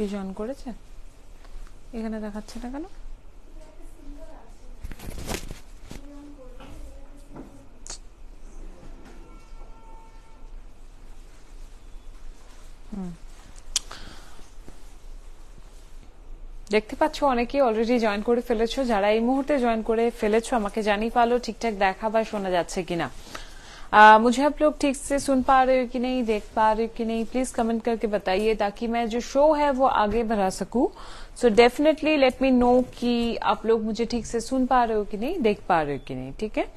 কি জয়েন করেছে? এখানে দেখাচ্ছে না কেন? দেখতে পাচ্ছ, অনেকেই অলরেডি জয়েন করে ফেলেছো। যারা এই মুহূর্তে জয়েন করে ফেলেছো, আমাকে জানি পালো, ঠিকঠাক দেখা বা শোনা যাচ্ছে কিনা। आ, मुझे आप लोग ठीक से सुन पा रहे हो कि नहीं देख पा रहे हो कि नहीं प्लीज कमेंट करके बताइए ताकि मैं जो शो है वो आगे बढ़ा सकूं so definitely let me know कि आप लोग मुझे ठीक से सुन पा रहे हो कि नहीं देख पा रहे हो कि नहीं ठीक है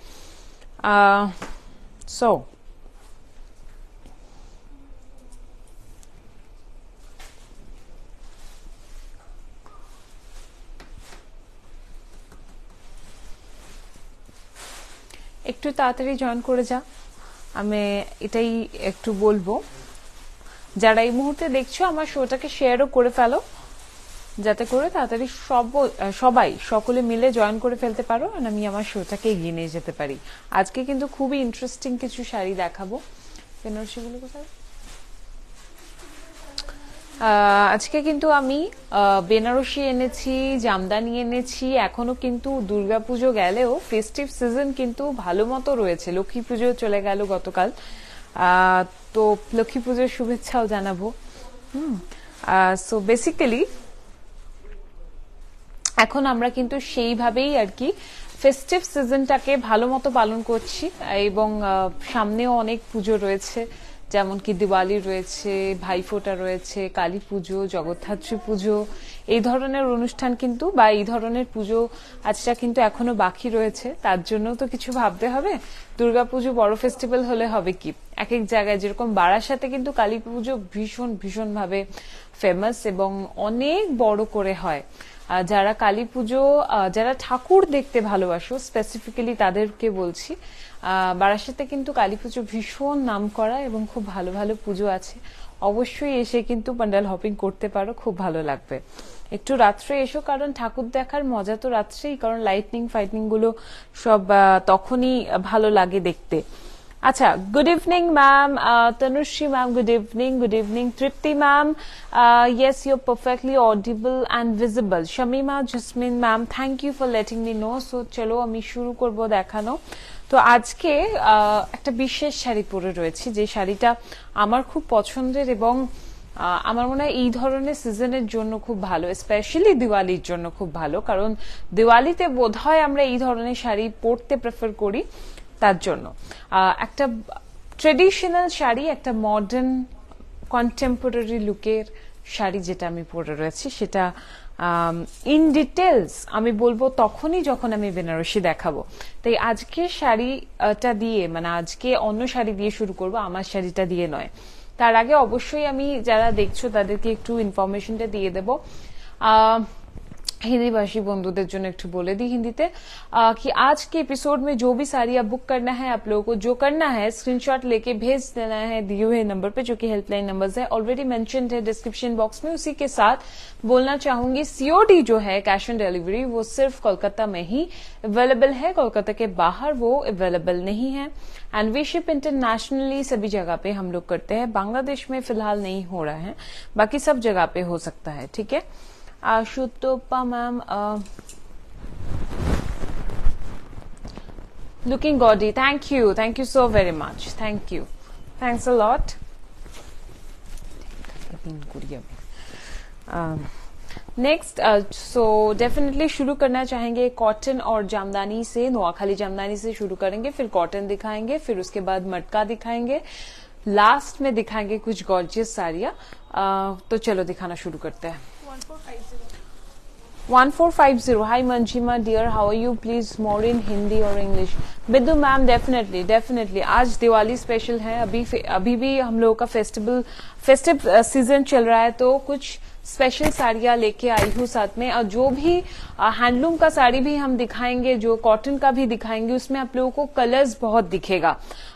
सो so, একটু তাড়াতাড়ি জয়েন করে যা আমি এটাই একটু বলব। যারা এই মুহূর্তে দেখছ, আমার শোটাকে শেয়ারও করে ফেলো। যাতে করে তাড়াতাড়ি সব, সবাই, সকলে মিলে জয়েন করে ফেলতে পারো আর আমি আমার শোটাকে এগিয়ে নিয়ে যেতে পারি। আজকে কিন্তু খুবই ইন্টারেস্টিং কিছু শাড়ি দেখাবো। বেনারসিগুলো কোথায়? আজকে কিন্তু আমি বেনারসি এনেছি, জামদানি এনেছি, এখনও কিন্তু দুর্গাপুজো গেলেও ফেস্টিভ সিজন কিন্তু ভালো মতো রয়েছে। লক্ষ্মী পুজো চলে গেল গতকাল। তো লক্ষ্মী পুজোর শুভেচ্ছাও জানাব। হুম সো বেসিক্যালি এখন আমরা কিন্তু সেইভাবেই আর কি ফেস্টিভ সিজনটাকে ভালো মতো পালন করছি এবং সামনেও অনেক পুজো রয়েছে। যেমন কি দিওয়ালি রয়েছে, ভাইফোঁটা রয়েছে, কালী পুজো, জগদ্ধাত্রী পুজো, এই ধরনের অনুষ্ঠান কিন্তু বা এই ধরনের পুজো আজটা কিন্তু এখনও বাকি রয়েছে। তার জন্য তো কিছু ভাবতে হবে। দুর্গাপুজো বড় ফেস্টিভ্যাল হলে হবে কি? এক এক জায়গায় যেরকম বারাসাতে কিন্তু কালী পুজো ভীষণ ভীষণ ভাবে ফেমাস এবং অনেক বড় করে হয়। যারা কালী পুজো যারা ঠাকুর দেখতে ভালোবাসো স্পেসিফিক্যালি তাদেরকে বলছি বারাসাতে কিন্তু কালী পুজো ভীষণ নাম করা এবং খুব ভালো ভালো পুজো আছে। অবশ্যই এসে কিন্তু প্যান্ডেল হপিং করতে পারো, খুব ভালো লাগবে। একটু রাত্রে এসো, কারণ ঠাকুর দেখার মজা তো রাত্রেই, কারণ লাইটনিং ফাইটনিংগুলো সব তখনই ভালো লাগে দেখতে। আচ্ছা good evening ma'am Tanushree ma'am good evening good evening Tripti ma'am yes your perfectly audible and visible Shamima Jasmin ma'am thank you for letting me know so চলো, আমি শুরু করব দেখানো। তো আজকে একটা বিশেষ শাড়ি পরে রয়েছি যে শাড়িটা আমার খুব পছন্দের এবং আমার মনে হয় এই ধরনের সিজনের জন্য খুব ভালো স্পেশালি দিওয়ালির জন্য খুব ভালো। কারণ দিওয়ালিতে বোধ হয় আমরা এই ধরনের শাড়ি পরতে প্রেফার করি তার জন্য। একটা ট্রেডিশনাল শাড়ি, একটা মডার্ন কন্টেম্পোরারি লুকের শাড়ি যেটা আমি পরে রয়েছি, সেটা ইন ডিটেলস আমি বলব তখনই যখন আমি বেনারসি দেখাবো। তাই আজকে শাড়িটা দিয়ে মানে আজকে অন্য শাড়ি দিয়ে শুরু করব, আমার শাড়িটা দিয়ে নয়। তার আগে অবশ্যই আমি যারা দেখছ তাদেরকে একটু ইনফরমেশনটা দিয়ে দেব। হিন্দিভাষী एक बोले दी हिंदी ते आ, कि आज के एपिसोड में जो भी साड़ियाँ बुक करना है आप लोगों को जो करना है स्क्रीनशॉट लेके भेज देना है दिए हुए नंबर पे जो कि हेल्पलाइन नंबर्स है ऑलरेडी मैंशन है डिस्क्रिप्शन बॉक्स में। उसी के साथ बोलना चाहूँगी सीओडी जो है कैश ऑन डिलीवरी वो सिर्फ़ कोलकाता में ही अवेलेबल है। कोलकाता के बाहर वो अवेलेबल नहीं है। एंड वी शिप इंटरनेशनली सभी जगह पे हम लोग करते हैं। बांग्लादेश में फ़िलहाल नहीं हो रहा है। बाकी सब जगह पे हो सकता है ठीक है? Ashutoppa ma'am, uh, looking gaudy. Thank you. Thank you so very much. Thank you. Thanks lot. Next so definitely शुरू करना चाहेंगे कॉटन और जामदानी से नोआखाली जामदानी से शुरू करेंगे फिर कॉटन दिखाएँगे फिर उसके बाद मटका दिखाएँगे लास्ट में दिखाएँगे कुछ गॉर्जियस साड़ियाँ uh, तो चलो दिखाना शुरू करते हैं 1450 hi manjima dear. How are you? Please more in hindi और english. Biddu ma'am definitely definitely आज दिवाली स्पेशल है. अभी अभी भी हम लोगों का फेस्टिवल फेस्टिव सीज़न चल रहा है तो कुछ स्पेशल साड़ियाँ लेके आई हूँ साथ में। और जो भी हैंडलूम का साड़ी भी हम दिखाएँगे जो कॉटन का भी दिखाएँगे उसमें आप लोगों को कलर्स बहुत दिखेगा।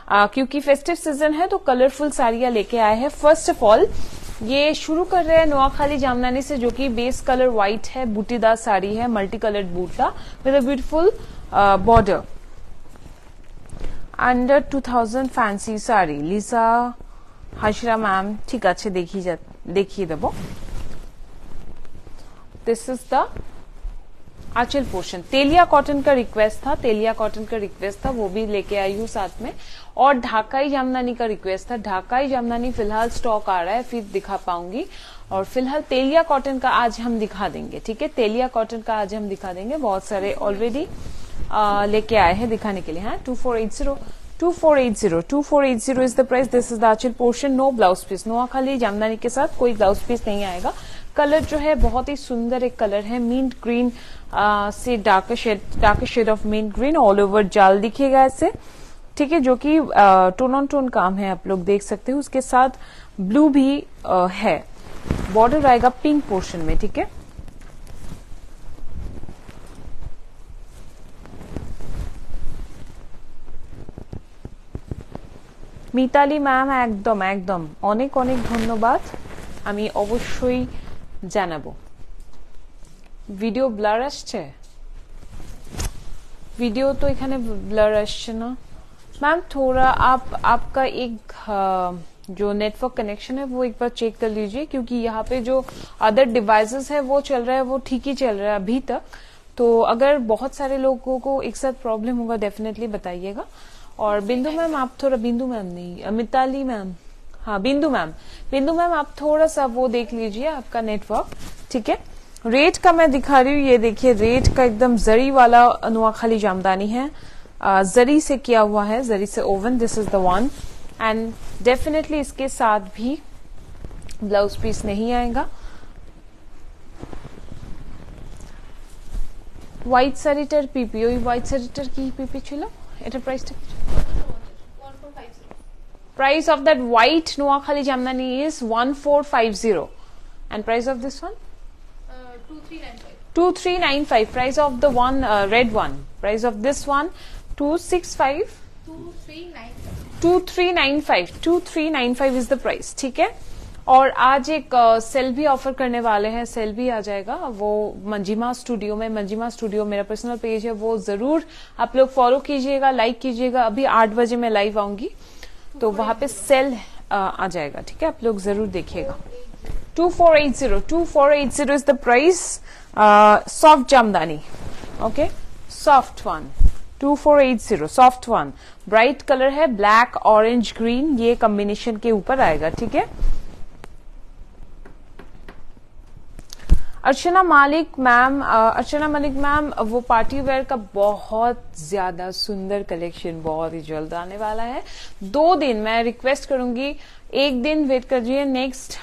आ, क्योंकि फेस्टिव सीज़न है तो कलरफुल साड़ियाँ लेके आए हैं। फ़र्स्ट ऑफ़ ऑल ये शुरू कर रहे हैं नोआखाली जामनानी से, जो कि बेस कलर व्हाइट है, बूटीदार साड़ी है multi coloured Buta with a beautiful border under two thousand fancy sari. Lisa Hashra ma'am ठीक अच्छे देखिए देखिए देव this is the anchal portion Teliya cotton का रिक्वेस्ट था, तेलिया कॉटन का रिक्वेस्ट था, वो भी लेके आई हूँ साथ में। और ढाकाई जामदानी का रिक्वेस्ट था। ढाकाई जामदानी फ़िलहाल स्टॉक आ रहा है, फिर दिखा पाऊँगी। और फ़िलहाल तेलिया कॉटन का आज हम दिखा देंगे, ठीक है? तेलिया कॉटन का आज हम दिखा देंगे। बहुत सारे ऑलरेडी लेके आए हैं दिखाने के लिए। हाँ two four eight zero two four eight zero two four eight zero is the price this is the portion no blouse piece no खाली जामदानी के साथ कोई ब्लाउज पीस नहीं आएगा। कलर जो है, बहुत ही सुंदर एक कलर है। मीन ग्रीन से dark shade dark shade of mean green all over जाल दिखेगा ऐसे ठीक है जो कि टोन ऑन टोन काम है आप लोग देख सकते हो उसके साथ ब्लू भी आ, है बॉर्डर आएगा पिंक पोर्शन में ठीक है মিতালি ম্যাম একদম একদম অনেক অনেক ধন্যবাদ আমি অবশ্যই জানাবো ভিডিও ব্লার আসছে वीडियो तो এখানে ब्लर আসছে না मैम थोड़ा आप, आपका एक जो नेटवर्क कनेक्शन है, वो एक बार चेक कर लीजिए, क्योंकि यहाँ पे जो अदर डिवाइसेस है, वो चल रहा है, वो ठीक ही चल रहा है अभी तक। तो अगर बहुत सारे लोगों को एक साथ प्रॉब्लम होगा डेफिनेटली बताइएगा। और बिंदु मैम आप थोड़ा, बिंदु मैम नहीं मिताली मैम हाँ बिंदु मैम बिंदु मैम आप थोड़ा सा वो देख लीजिए आपका नेटवर्क ठीक है? रेट का मैं दिखा रही हूँ, ये देखिए रेट का एकदम जरी वाला खाली जामदानी है। जरी से किया हुआ है जरी से woven this is the one and definitely इसके साथ भी ब्लाउज पीस नहीं आएगा হোয়াইট শাড়িটার পিপি ওই হোয়াইট শাড়িটার কি পিপি ছিল এটার প্রাইসটা price of that white Noakhali jamdani is one four five zero and price of this one Two three nine five. 2395 price of the one uh, red one price of this one 265 Two three nine five. 2395 2395 is the price ठीक है? और आज एक cell भी offer करने वाले हैं. Cell भी आ जाएगा. वो मंजिमा स्टूडियो में मंजिमा स्टूडियो मेरा पर्सनल पेज है. वो ज़रूर आप लोग फॉलो कीजिएगा लाइक कीजिएगा. अभी आठ बजे मैं लाइव आऊँगी. तो वहाँ पे सेल आ जाएगा ठीक है? आप लोग ज़रूर देखिएगा. 2480 2480 is the price. Uh, soft jamdani okay? Soft one. 2480 soft one bright colour है ब्लैक ऑरेंज ग्रीन ये कॉम्बिनेशन के ऊपर आएगा, ठीक है? अर्चना मालिक मैम अर्चना मालिक मैम वो पार्टी वेयर का बहुत ज़्यादा सुंदर कलेक्शन बहुत ही जल्द आने वाला है। दो दिन मैं रिक्वेस्ट करूँगी, एक दिन वेट करिए नेक्स्ट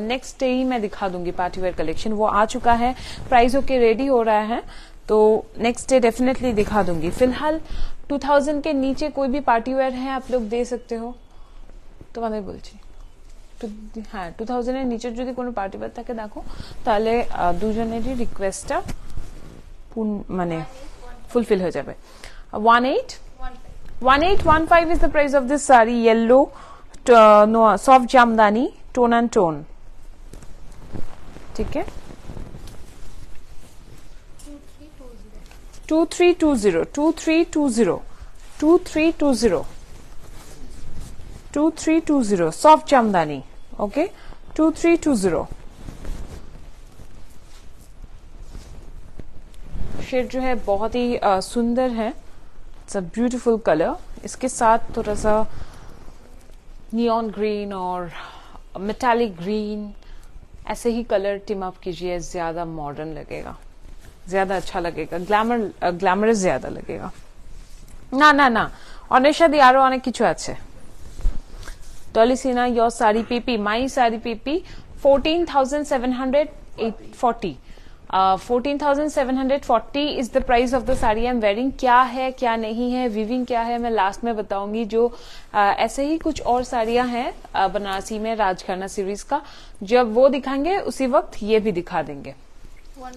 नेक्स्ट डे ही मैं दिखा दूँगी पार्टी वेयर कलेक्शन वो आ चुका है प्राइस होके रेडी हो रहा है। तो नेक्स्ट डे डेफिनेटली दिखा दूंगी फिलहाल 2000 के नीचे कोई भी पार्टी वेयर है आप लोग दे सकते हो তোমাদের বলছি হ্যাঁ টু থাউজেন্ডের নিচের যদি কোনো পার্টি ওয়্যার থাকে দেখো তাহলে দুজনেরই রিকোয়েস্টটা মানে ফুলফিল হয়ে যাবে one eight One five. One eight one five is the price of this sari yellow soft jamdani tone and tone ठीक है two three two zero two three two zero two three two zero two three two zero soft jamdani okay two three two zero shade जो है बहुत ही अ, सुंदर है। It's a beautiful colour इसके साथ थोड़ा सा नियॉन ग्रीन और मेटालिक ग्रीन ऐसे ही कलर टिम अप कीजिए ज़्यादा मॉडर्न लगेगा। ज्यादा अच्छा लगेगा গ্ল্যামার গ্ল্যামারাস ज्यादा लगेगा না না না অনেশা দি আরো অনেক কিছু আছে Dolly Sinha your sari PP my sari PP fourteen thousand seven hundred forty fourteen thousand seven hundred forty is the price of the sari I am wearing क्या है क्या नहीं है विविंग क्या है मैं लास्ट में बताऊंगी जो uh, ऐसे ही कुछ और साड़ियां हैं uh, बनारसी में राजघराना सीरीज का जब वो दिखाएंगे उसी वक्त ये भी दिखा देंगे One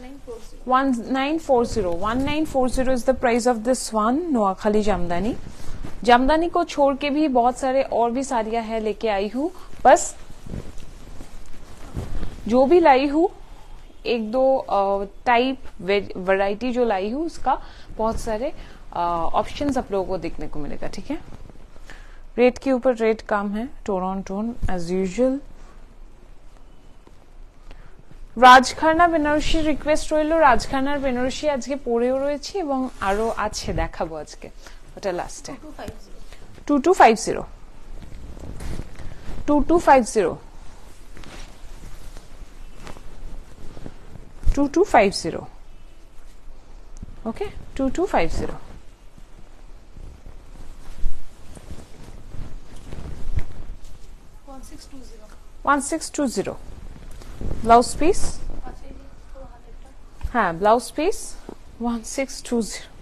nine four zero. 1940 1940 is the price of this one Noakhali jamdani jamdani को छोड़ के भी बहुत सारे और भी साड़ियाँ है लेके आई हूँ। बस जो भी लाई हूँ, एक दो टाइप वैरायटी जो लाई हूँ, उसका बहुत सारे ऑप्शंस आप लोगों को देखने को मिलेगा, ठीक है? रेट के ऊपर रेट कम है tone on tone as usual Rajkhana বেনারসির request রইল। রাজখানার বেনারসি আজকে পড়েও রয়েছি এবং আরও আছে দেখাবো আজকে। ওটা লাস্টে. Two two five zero two two five zero two two five zero okay two two five zero. One six two zero blouse piece हाँ blouse piece one six two zero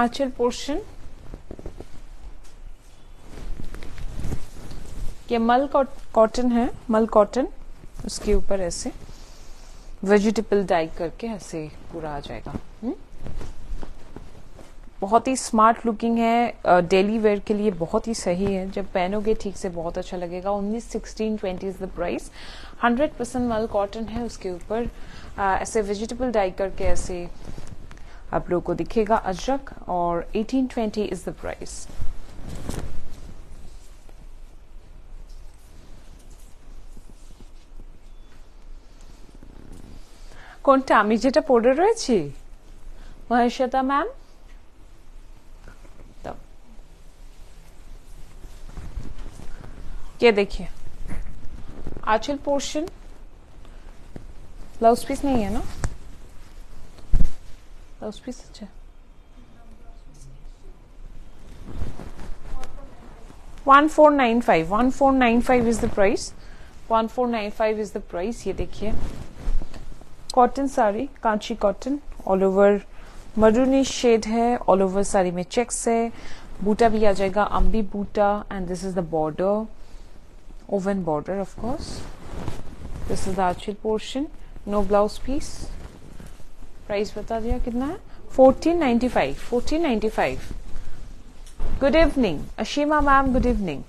anchal portion ये मल cotton है, मल cotton उसके ऊपर ऐसे vegetable die करके ऐसे पूरा आ जाएगा। हुँ? बहुत ही स्मार्ट लुकिंग है डेली वेयर के लिए बहुत ही सही है जब पहनोगे ठीक से बहुत अच्छा लगेगा उन्नीस sixteen twenty is the price hundred percent mul cotton है उसके ऊपर अ, ऐसे वेजिटेबल डाई करके ऐसे आप लोगों को दिखेगा अजरक और eighteen twenty is the price কোনটা আমি যেটা পড়ে রয়েছি মহেশ্বতা ম্যাম ये देखिए। आंचल पोर्शन ब्लाउज पीस नहीं है ना? ब्लाउज पीस अच्छा one four nine five one four nine five is the price one four nine five is the price ये देखिए। Cotton sari, Kanchi cotton all over मरूनी shade है all over sari में checks है। बूटा भी आ जाएगा, अम्बी बूटा and this is the border oven border of course this is the actual portion no blouse piece price bata diya kitna hai 1495 1495 good evening ashima ma'am good evening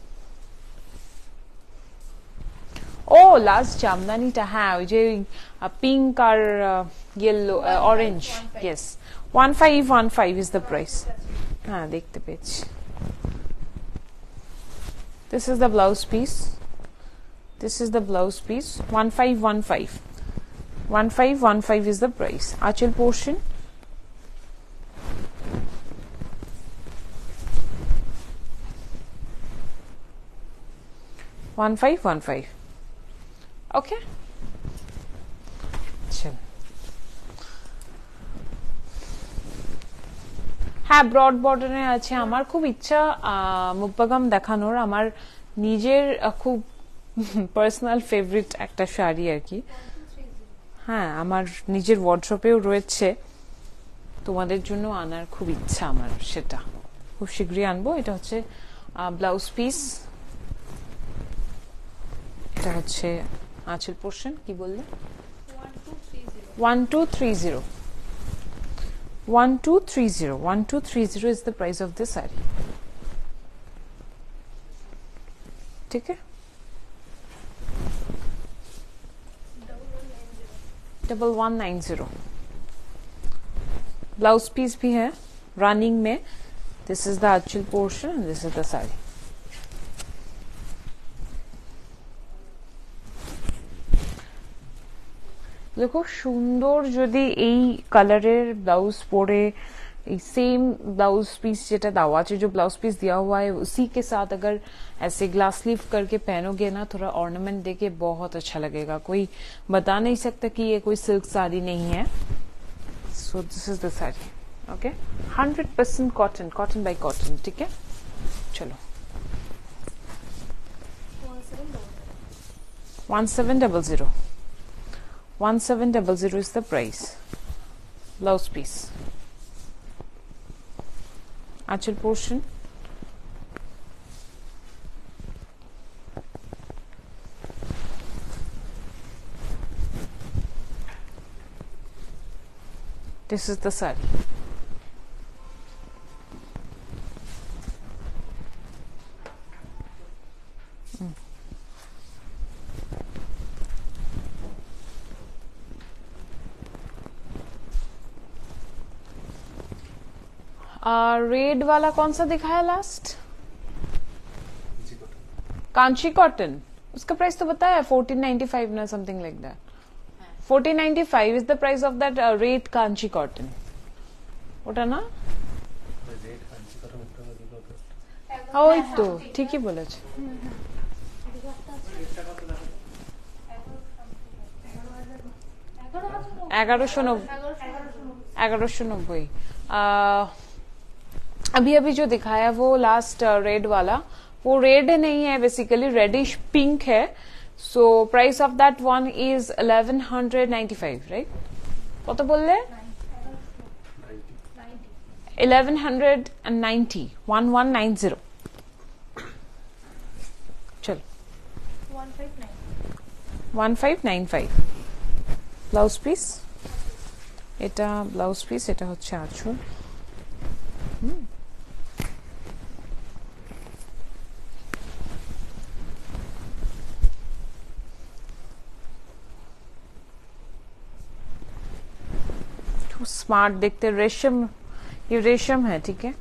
Oh, last chamdani ta ha oi je a pink or uh, yellow, uh, orange. Yes, one five one five is the price. ha dekhte pech This is the blouse piece. one five one five one five one five is the price আঁচল portion one five one five okay চল হ্যাঁ broad বর্ডারে আছে আমার খুব ইচ্ছা আহ, মুব্বাগাম দেখানোর আমার নিজের আহ, খুব পার্সোনাল ফেভারিট একটা শাড়ি আর কি। হ্যাঁ আমার নিজের ওয়ার্ডশপেও রয়েছে। তোমাদের জন্য আনার খুব ইচ্ছা আমার সেটা। খুব শীঘ্রই আনব। এটা হচ্ছে ব্লাউজ পিস এটা হচ্ছে আঁচল পোর্শন কি বললে? One two three zero one two three zero one two three zero is the price of the sari. ঠিক আছে? double one nine zero blouse piece भी है रनिंग में this is the actual portion and this is the sari দেখো সুন্দর যদি এই কালারের ब्लाउज পরে सेम ब्लाउज पीस जेटा दावा जो ब्लाउज पीस दिया हुआ है, उसी के साथ अगर ऐसे ग्लास लीव करके पहनोगे ना, थोड़ा ऑर्नामेंट देके बहुत अच्छा लगेगा। कोई बता नहीं सकता कि ये कोई सिल्क साड़ी नहीं है। So this is the sari okay hundred percent cotton cotton by cotton ठीक है? चलो. One seven double zero one seven double zero is the price blouse piece actual portion this is the sari. Red वाला कौन सा दिखाया last Kanchi cotton उसका price तो बताया फोर्टीन नाइनटी फाइव ना something like that fourteen ninety five is the price of that red Kanchi cotton ওটা না রেড কাঞ্চি করার মুখটা কত কত হ্যাঁ, ওই তো ঠিকই বলেছে एगारह एगारह सौ नब्बे अभी अभी जो दिखाया वो लास्ट रेड वाला वो रेड नहीं है बेसिकली रेडिश पिंक है so price of that one is eleven hundred ninety five right কত বললে eleven hundred and ninety one one nine zero চলো one five nine five blouse piece এটা blouse piece এটা হচ্ছে আঁচল হুম। smart देखते रेशम, ये रेशम है, ठीक है?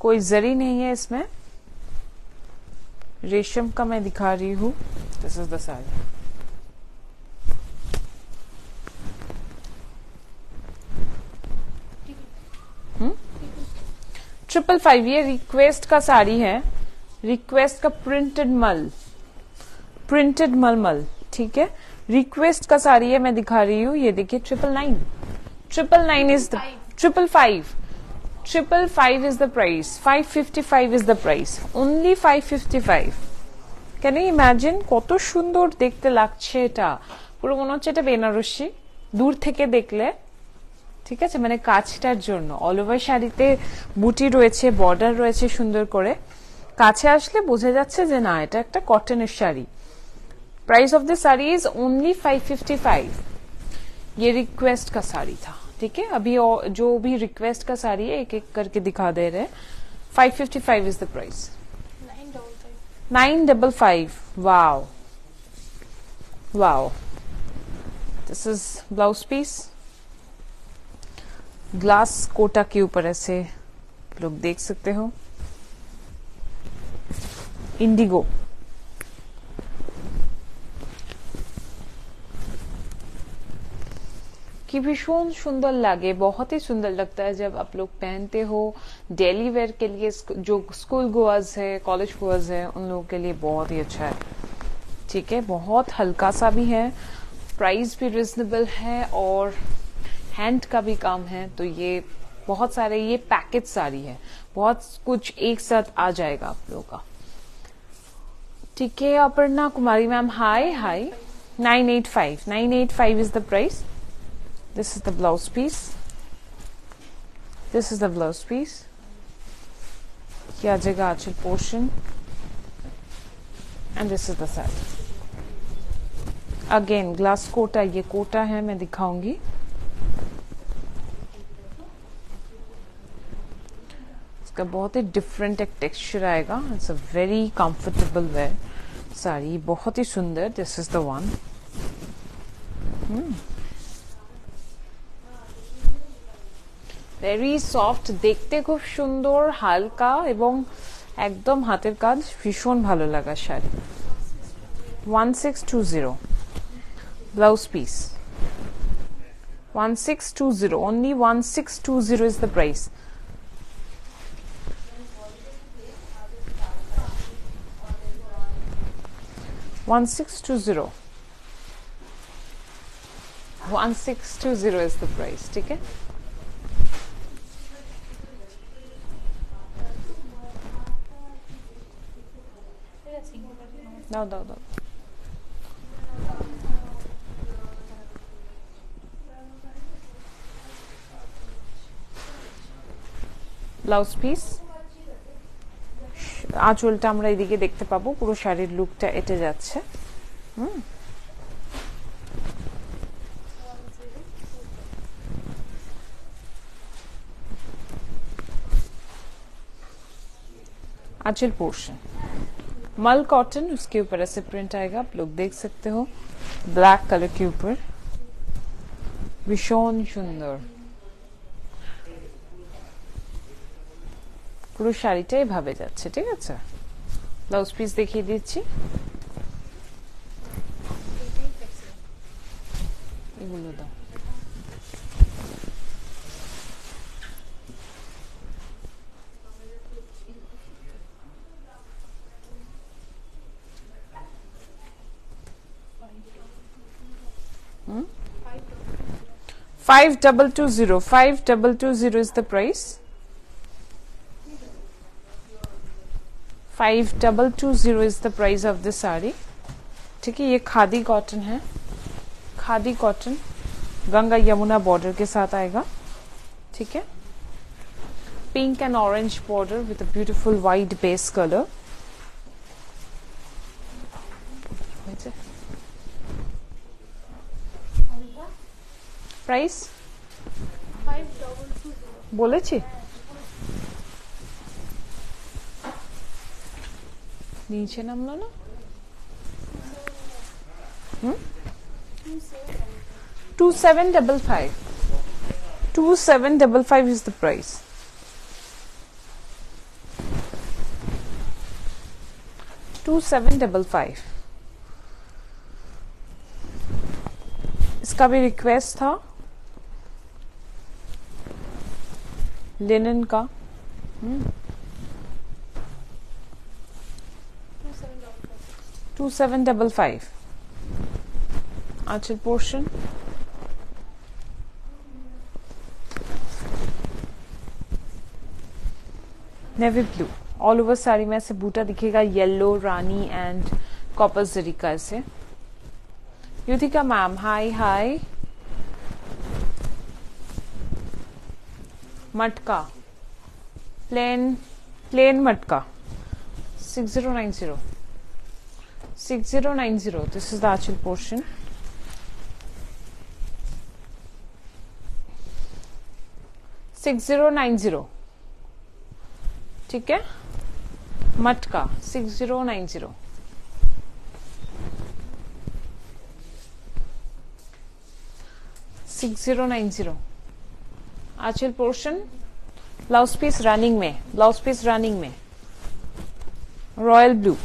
कोई जरी नहीं है इसमें। रेशम का मैं दिखा रही हूँ। This is the sari triple five ये रिक्वेस्ट का साड़ी है। रिक्वेस्ट का प्रिंटेड मल प्रिंटेड मलमल ठीक है? रिक्वेस्ट का साड़ी है, मैं दिखा रही हूँ। ये देखिए triple nine Triple nine is the triple five. Triple five is the price. Five fifty five is the price. Only five fifty five. Can you imagine? কত সুন্দর দেখতে লাগছে এটা পুরো মনে হচ্ছে এটা বেনারসি দূর থেকে দেখলে ঠিক আছে মানে কাজটার জন্য অল ওভার শাড়িতে বুটি রয়েছে বর্ডার রয়েছে সুন্দর করে কাছে আসলে বোঝা যাচ্ছে যে না এটা একটা কটনের sari price of the sari is only five fifty five ये रिक्वेस्ट का साड़ी था ठीक है? अभी जो भी रिक्वेस्ट का सारी है एक एक करके दिखा दे रहे हैं। 555 is the price nine double five wow wow this is blouse piece glass Kota के ऊपर ऐसे लोग देख सकते हो। इंडिगो कि भीषण सुंदर लगे, बहुत ही सुंदर लगता है जब आप लोग पहनते हो। डेली वेयर के लिए जो स्कूल गोअर्स है कॉलेज गोअर्स है, उन लोगों के लिए बहुत ही अच्छा है। ठीक है, बहुत हल्का सा भी है प्राइस भी रिजनेबल है और हैंड का भी काम है तो ये बहुत सारे, ये पैकेज साड़ी है। बहुत कुछ एक साथ आ जाएगा आप लोगों का। ठीक है, Aparna Kumari ma'am hi hi eight five nine eight five is the price this is the blouse piece. This is the blouse piece. किया जाएगा aanchal portion and this is the set again glass Kota ये कोटा है मैं दिखाऊँगी इसका बहुत ही different एक टेक्सचर आएगा it's a very comfortable wear sari बहुत ही सुंदर this is the one very soft দেখতে খুব সুন্দর, হালকা এবং একদম হাতের কাজ ভীষণ ভালো লাগা sari. One six two zero blouse piece one six two zero only one six two zero is the price one six two zero one six two zero is the price ঠিক আছে দাও দাও দাও। ব্লাউজ পিস আঁচলটা আমরা এদিকে দেখতে পাবো, পুরো শাড়ির লুকটা এটে যাচ্ছে। হুম। আঁচল পোর্শন मल कॉटन, उसके ऊपर ऐसे प्रिंट आएगा, आप लोग देख सकते हो। ब्लैक कलर के ऊपर। ভীষণ সুন্দর পুরো শাড়িটা এভাবে যাচ্ছে ঠিক আছে ব্লাউজ পিস দেখিয়ে দিচ্ছি এগুলো দাও Five double two zero. Five double two zero is the price. Five double two zero is the price of this sari ठीक है ये खादी कॉटन है खादी कॉटन गंगा यमुना बॉर्डर के साथ आएगा ठीक है pink and orange border with a beautiful white base colour Price five double two zero বলেছি নিচে নামলো না two seven 2755 2755 is the price Two seven double five. इसका भी रिक्वेस्ट था लिनन का। Two seven double five two seven double five. Aanchal portion. Navy blue. All over sari में ऐसे बूटा दिखेगा yellow Rani and copper zari का ऐसे Yuthika ma'am hi hi matka. Plain plain matka. Six zero nine zero. 6090 this is the actual portion six zero nine zero. ठीक है? Matka, six zero nine zero. Six zero nine zero. Aanchal portion blouse piece running में blouse piece running में. Royal blue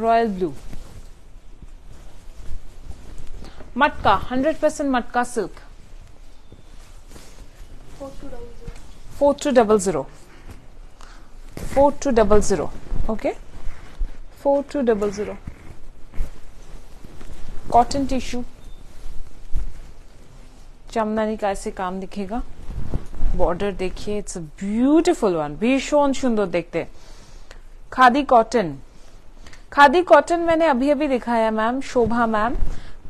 royal blue matka hundred percent matka silk four two double zero four two double zero okay four two double zero cotton tissue Jamdani का ऐसे काम दिखेगा border देखिए it's beautiful one भीषण सुंदर देखते khadi cotton khadi cotton मैंने अभी अभी दिखाया ma'am Shobha ma'am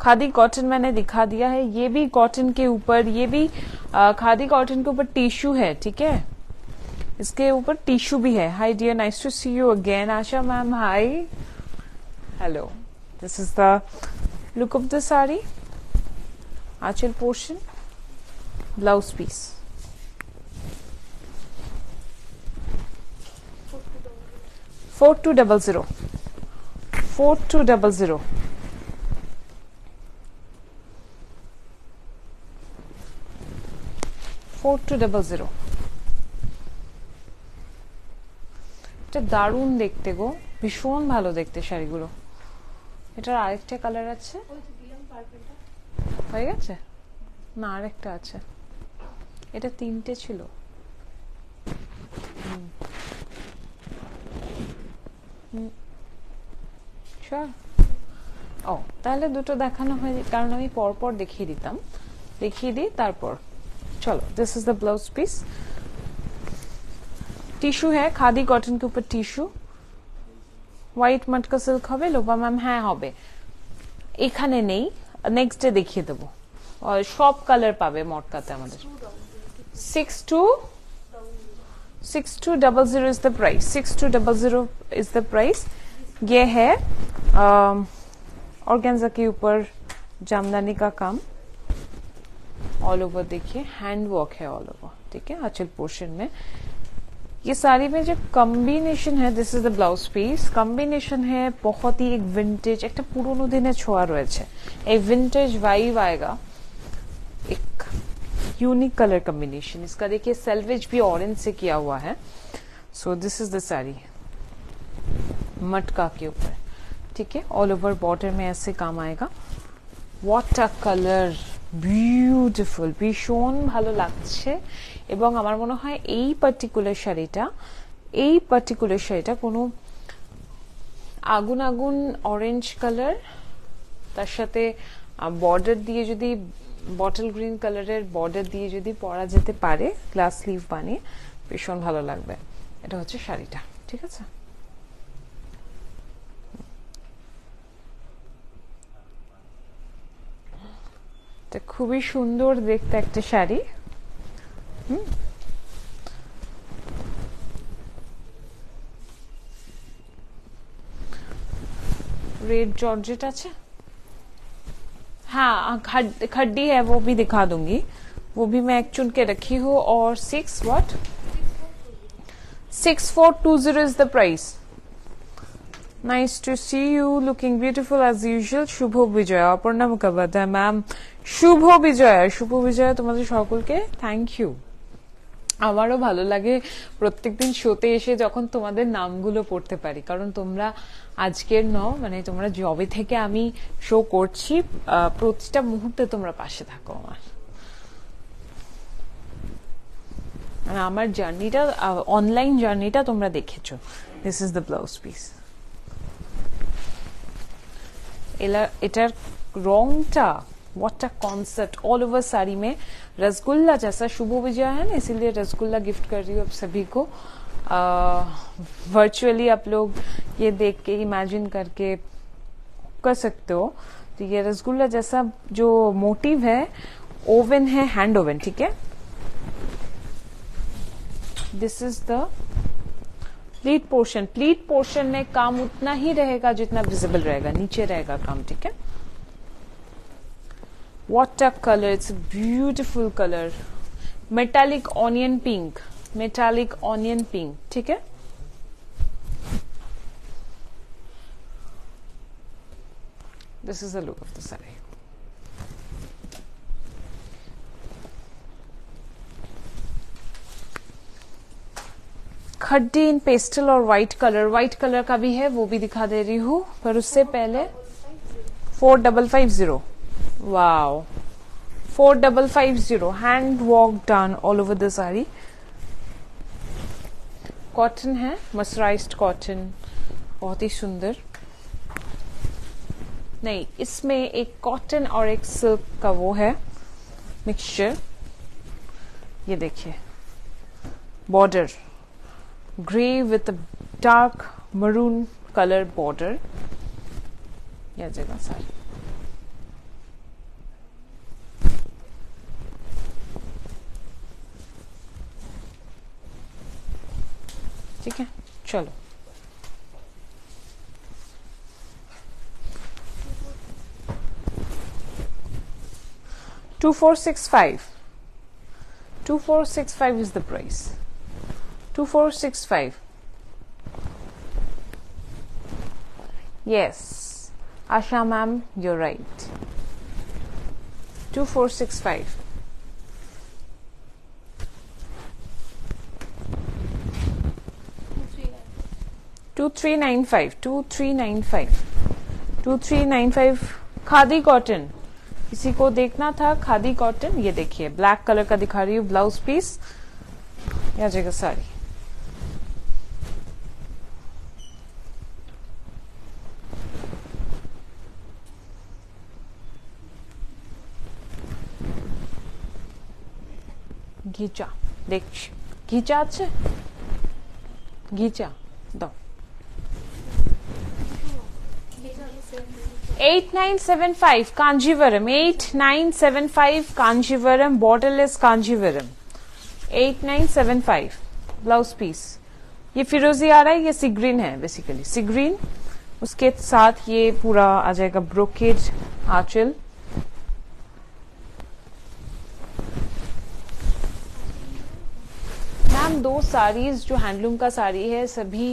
khadi cotton मैंने दिखा दिया है ये भी कॉटन के ऊपर ये भी आ, खादी कॉटन के ऊपर टिश्यू है ठीक है इसके ऊपर टिश्यू भी है hi dear nice to see you again Asha ma'am hi hello this is the look of the sari Aanchal portion blouse piece. Four two double zero four two double zero four two double zero এটা দারুণ দেখতে গো। ভীষণ ভালো দেখতে শাড়িগুলো। এটার আরেকটা colour আছে। হয়ে গেছে? না আরেকটা আছে। এটা তিনটে ছিল হুম। হুম। Sure? ও তাহলে দুটো দেখানো হয় কারণ আমি পরপর দেখিয়ে দিতাম দেখিয়ে দিই তারপর चलो this is the blouse piece tissue হ্যাঁ খাদি কটন के ऊपर টিস্যু হোয়াইট মটকা সিল্ক হবে লোপা ম্যাম হ্যাঁ হবে এখানে নেই নেক্সট ডে দেখিয়ে দেবো আর সব কালার পাবে মটকাতে আমাদের six two six two double zero is the price six two double zero is the price ये है ऑर्गेन्जा के ऊपर जामदानी का काम ऑल ओवर देखिए हैंड वर्क है ऑल ओवर ठीक है अचल पोर्शन में ये साड़ी में जो कॉम्बिनेशन है this is the blouse piece combination है बहुत ही एक विंटेज एक পুরোনো দিনের ছোঁয়া রয়েছে एक विंटेज वाइब आएगा एक यूनिक कलर कॉम्बिनेशन इसका देखिए सेल्वेज भी ऑरेंज से किया हुआ है so this is the sari matka के ऊपर ठीक है ऑल ओवर बॉर्डर में ऐसे काम आएगा হোয়াট আ কালার বিউটিফুল ভীষণ ভালো লাগছে এবং আমার মনে হয় এই পার্টিকুলার শাড়িটা এই পার্টিকুলার শাড়িটা কোনো আগুন আগুন অরেঞ্জ কালার তার সাথে বর্ডার দিয়ে যদি বটল গ্রিন কালারের বর্ডার দিয়ে যদি পরা যেতে পারে গ্লাস স্লিভ বানিয়ে, ভীষণ ভালো লাগবে। এটা হচ্ছে শাড়িটা, ঠিক আছে? খুবই সুন্দর দেখতে একটা শাড়ি। হুম। রেড জর্জেট আছে? हाँ खड, खड्डी है वो भी दिखा दूंगी वो भी मैं एक चुन के रखी हूँ और six what six four two zero is the price nice to see you looking beautiful as usual Shubho Bijoya Aparna Mukhopadhyay ma'am Shubho Bijoya Shubho Bijoya তোমাদের সকলকে থ্যাংক ইউ আমারও ভালো লাগে প্রত্যেকদিন শোতে এসে যখন তোমাদের নামগুলো পড়তে পারি। কারণ তোমরা আজকের ন মানে তোমরা জবে থেকে আমি শো করছি প্রতিটা মুহূর্তে তোমরা পাশে থাকো আমার। মানে আমার জার্নিটা অনলাইন জার্নিটা তোমরা দেখেছ। This is the blouse piece এটার রংটা what a concept all over sari মে रसगुल्ला जैसा शुभ विजय है ना, इसीलिए रसगुल्ला गिफ्ट कर रही हूँ आप सभी को। वर्चुअली आप लोग ये देख के इमेजिन करके कर सकते हो। तो ये रसगुल्ला जैसा जो मोटिव है ओवन है हैंड ओवन ठीक है? This is the pleat portion pleat portion में काम उतना ही रहेगा जितना विजिबल रहेगा, नीचे रहेगा काम, ठीक है? What a colour it's beautiful colour metallic onion pink metallic onion pink ठीक है? This is the look of the sari khaddi in pastel और व्हाइट कलर व्हाइट कलर का भी है वो भी दिखा दे रही हूँ पर उससे पहले four double five zero five zero hand work done all over the sari cotton है मसराइज्ड कॉटन बहुत ही सुंदर नहीं इसमें एक कॉटन और एक सिल्क का वो है मिक्सचर ये देखिए border gray with a dark maroon color border. या जगह सारी ठीक है? चलो। Two four six five two four six five is the price 2465 yes. Asha ma'am, you're right. 2465 2395 2395 2395 khadi cotton किसी को देखना था खादी कॉटन ये देखिए ब्लैक कलर का दिखा रही हूँ ब्लाउज पीस या जगह साड़ी ঘিচা দেখছি ঘিচা আছে ঘিচা 8975 Kanjivaram. 8975 Kanjivaram. Borderless Kanjivaram. 8975 blouse piece ये फिरोजी आ रहा है, ये सिग्रीन है बेसिकली सिग्रीन उसके साथ ये पूरा आ जाएगा ब्रोकेज आचिल मैम, दो साड़ीज, जो हैंडलूम का साड़ी है, सभी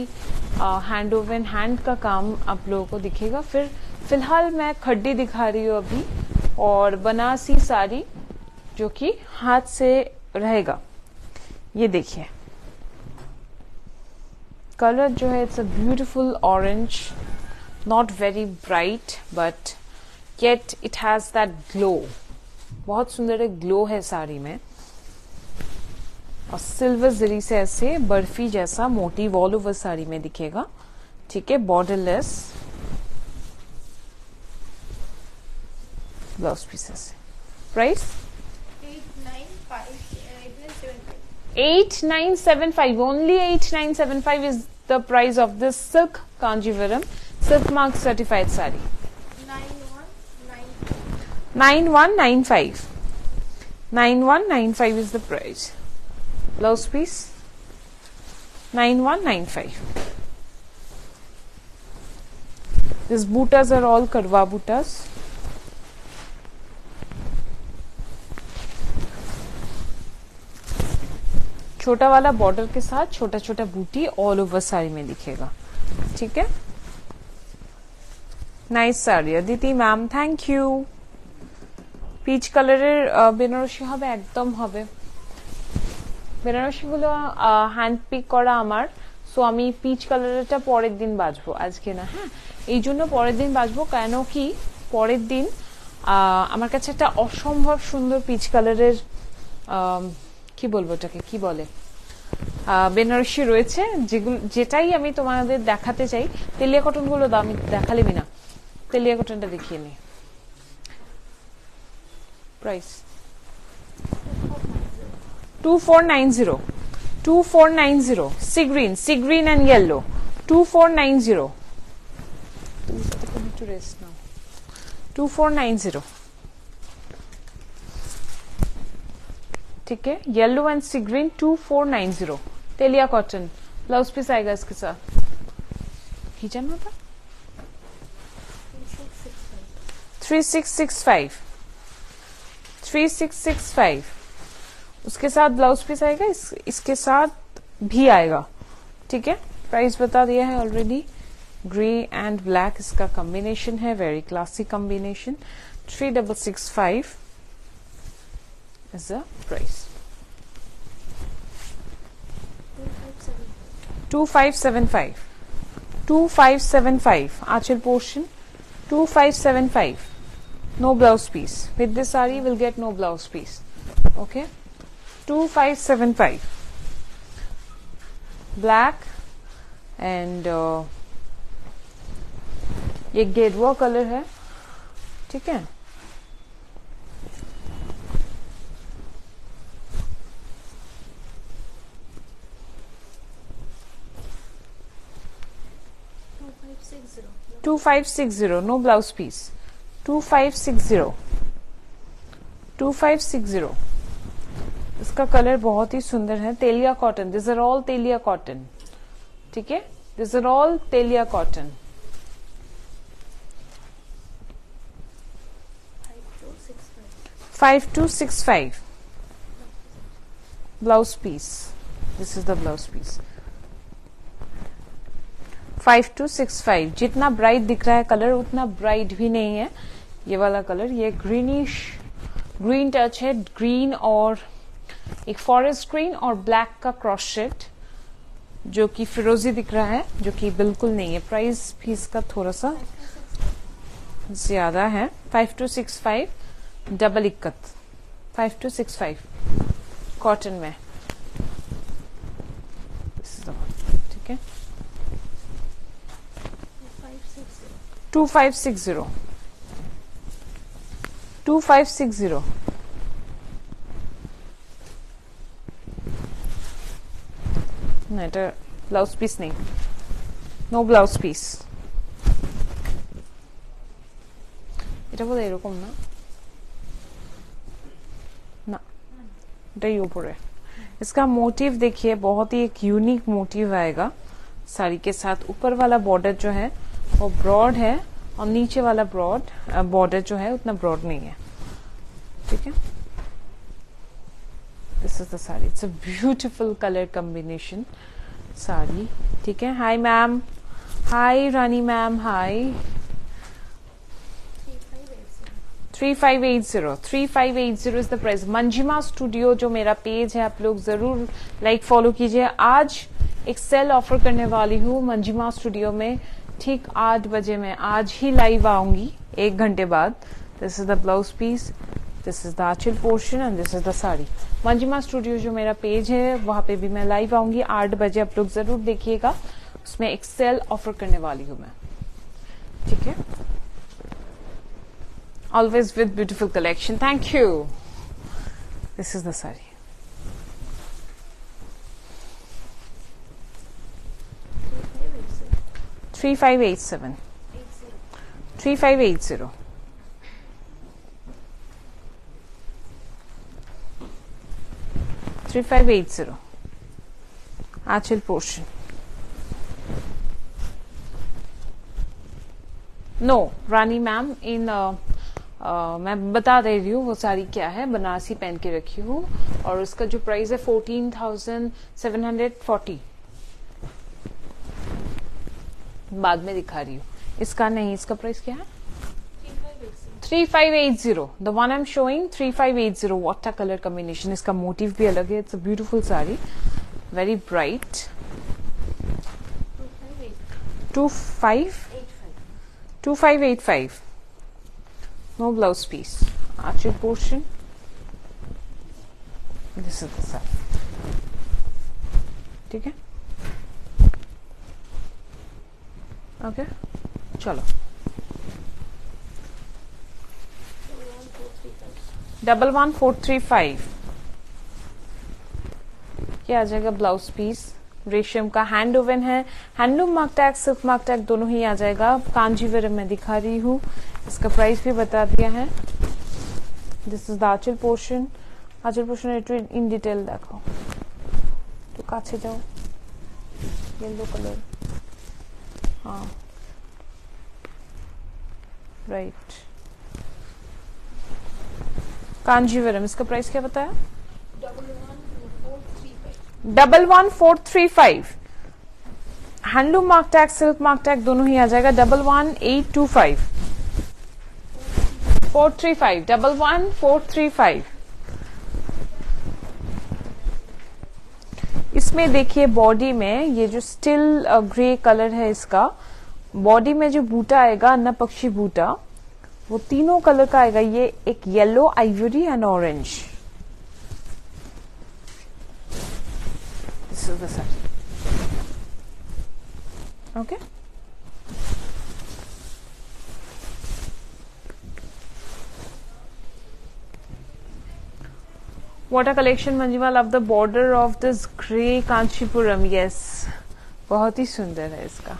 हैंड ओवन हैंड का काम आप लोगों को दिखेगा। फिर फ़िलहाल मैं खड्डी दिखा रही हूँ अभी और बनासी साड़ी जो कि हाथ से रहेगा। ये देखिए। कलर जो है it's a beautiful orange not very bright but yet it has that glow बहुत सुंदर एक ग्लो है साड़ी में। और सिल्वर जरी से ऐसे बर्फ़ी जैसा मोटी ऑल ओवर साड़ी में दिखेगा। ठीक है borderless nine seven five. 8975 only 8975 is the price of this silk kanjivaram silk mark certified sari. Nine one nine 9195 9195 is the price. Blouse piece 9195 these butas are all karwa butas छोटा वाला border के साथ छोटा छोटा बूटी all over sari में दिखेगा ठीक है nice sari Aditi ma'am thank you peach কালারের বেনারসি হবে একদম হবে বেনারসিগুলো হ্যান্ড পিক করা আমার সো আমি পিচ কালারেরটা পরের দিন বাজবো আজকে না হ্যাঁ এই জন্য পরের দিন বাজবো কেন কি পরের দিন আহ, আমার কাছে একটা অসম্ভব সুন্দর পিচ কালারের আম, কি বলব ওটাকে? কি বলে? বেনারসি রয়েছে। যেগুলো যেটাই আমি তোমাদের দেখাতে চাই তেলিয়া কটনগুলো দাম দেখালেবি না তেলিয়া কটনটা দেখিয়ে নি। Price two four nine zero two four nine zero sea green sea green and yellow two four nine zero একটু রেস্ট নাও टू ठीक है? Yellow and sea green two four nine zero telia cotton blouse piece आएगा इसके साथ। Kitchen में था? Three six six five three six six five उसके साथ ब्लाउज पीस आएगा इस, इसके साथ भी आएगा। ठीक है? प्राइस बता दिया है ऑलरेडी ग्रे एंड ब्लैक इसका कॉम्बिनेशन है very classic combination three double six five seven five aanchal portion two five seven five no blouse piece with this saree will get no blouse piece okay 2575 black and uh, ये गेरुआ colour है ठीक है Two five six zero. 2560 no blouse piece 2560 2560 इसका colour बहुत ही सुंदर है telia cotton this are all telia cotton ठीक है this are all telia cotton Five two six five. 5265 blouse piece this is the blouse piece 5265 जितना bright दिख रहा है कलर उतना ब्राइट भी नहीं है। ये वाला कलर ये ग्रीनिश ग्रीन टच है ग्रीन और एक फॉरेस्ट ग्रीन और ब्लैक का क्रॉस शेड जो कि फिरोजी दिख रहा है, जो कि बिल्कुल नहीं है। प्राइस भी इसका थोड़ा सा ज़्यादा है। Five two six five double ikat. Five two six five cotton में। ठीक है Two five six zero. two five six zero two five six zero না এটা ব্লাউজ পিস নেই নো ব্লাউজ পিস এটা বোধ এরকম না না এটাই ऊपर इसका मोटिव देखिए बहुत ही एक यूनिक मोटिव आएगा साड़ी के साथ ऊपर वाला बॉर्डर जो है वो ब्रॉड है और नीचे वाला ब्रॉड बॉर्डर जो है उतना ब्रॉड नहीं है। ठीक है? This is the sari it's a beautiful colour combination sari ठीक है? Hi ma'am hi Rani ma'am hi Three five eight zero. 3580 3580 is the price Manjima studio जो मेरा पेज है, आप लोग ज़रूर लाइक फॉलो कीजिए। आज एक सेल ऑफ़र करने वाली हूँ मंजिमा स्टूडियो में। ठीक आठ बजे मैं आज ही लाइव आऊँगी, एक घंटे बाद। This is the blouse piece this is the aanchal portion and this is the sari Manjima studio जो मेरा पेज है, वहाँ पे भी मैं लाइव आऊँगी। आठ बजे आप लोग ज़रूर देखिएगा। उसमें एक सेल ऑफ़र करने वाली हूँ मैं। ठीक है? Always with beautiful collection thank you this is the sari Three five eight seven. 3587 Eight zero. 3580 3580 aanchal portion no Rani ma'am इन मैं बता दे रही हूँ वो सारी क्या है, बनारसी पहन के रखी हूँ, और उसका जो प्राइस है fourteen thousand seven hundred forty बाद में दिखा रही हूँ। इसका नहीं, इसका प्राइस क्या है? Three five eight zero the one I am showing three five eight zero what are colour combination इसका मोटिव भी अलग है it's a beautiful sari very bright two five two five eight five no blouse piece आज portion this is the sari ठीक है? Okay चलो। Double one four three five क्या आ जाएगा ब्लाउज पीस रेशम का हैंड ओवन है। Handloom mark tag silk mark tag दोनों ही आ जाएगा। कांजीवरम मैं दिखा रही हूँ। इसका प्राइस भी बता दिया है। This is the aanchal portion aanchal portion in detail देखो। तो काछे जाओ। येलो कलर हाँ। राइट कांजीवरम, इसका प्राइस क्या बताया. Double one four three five handloom mark tag silk mark tag दोनों ही आ जाएगा। Double one eight two five four three five double one four three five इसमें देखिए बॉडी में, ये जो स्टिल ग्रे कलर है इसका बॉडी में जो बूटा आएगा अन्ना पक्षी बूटा, वो तीनों कलर का आएगा। ये एक yellow ivory and orange This a collection, Manjimal, of the border of this grey Kanchipuram. Yes, बहुत ही सुंदर है इसका।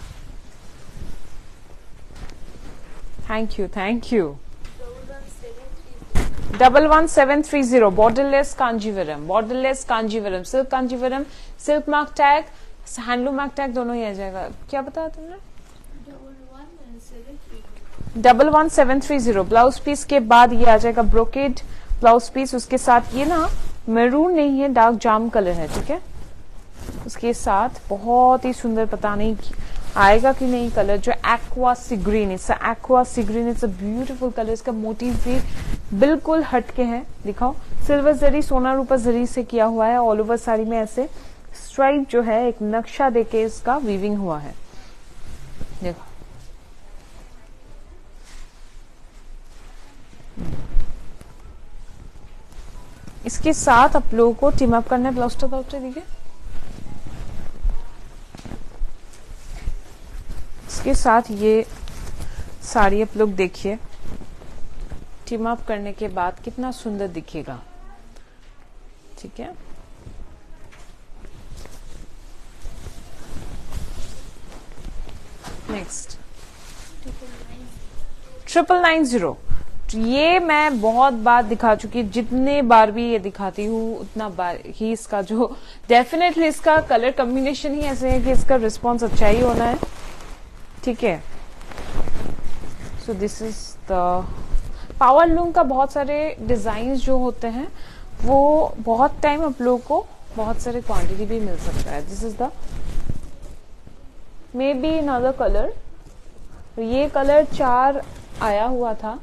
Thank you thank you. Double one seven three zero borderless Kanjivaram borderless Kanjivaram silk Kanjivaram silk mark tag handloom mark tag दोनों ही आ जाएगा। क्या बताया तुमने. Double one seven three zero blouse piece के बाद ये आ जाएगा ब्रोकेड ब्लाउज पीस उसके साथ ये ना मेरून नहीं है डार्क जाम कलर है, ठीक है? उसके साथ बहुत ही सुंदर पता नहीं कि- आएगा कि नहीं कलर जो aqua sea green it's aqua sea green it's a beautiful colour इसका मोटिव भी बिल्कुल हटके है, दिखाओ। सिल्वर जरी सोना रूपा जरी से किया हुआ है ऑल ओवर साड़ी में ऐसे स्ट्राइप जो है, एक नक्शा देके इसका वीविंग हुआ है। देखो। इसके साथ आप लोगों को टीम अप करना है। ब्लाउज टॉप आउटर देखिए इसके साथ ये साड़ी आप लोग देखिए। टीम अप करने के बाद कितना सुंदर दिखेगा। ठीक है? नेक्स्ट ट्रिपल नाइन ज़ीरो ये मैं बहुत बार दिखा चुकी, जितने बार भी ये दिखाती हूँ, उतना बार ही इसका जो डेफिनेटली इसका कलर कॉम्बिनेशन ही ऐसे है कि इसका रिस्पॉन्स अच्छा ही होना है। ठीक है? So this is the power loom का बहुत सारे डिज़ाइन जो होते हैं, वो बहुत टाइम आप लोगों को बहुत सारे क्वांटिटी भी मिल सकता है। This is the maybe in other colour ये कलर चार आया हुआ था।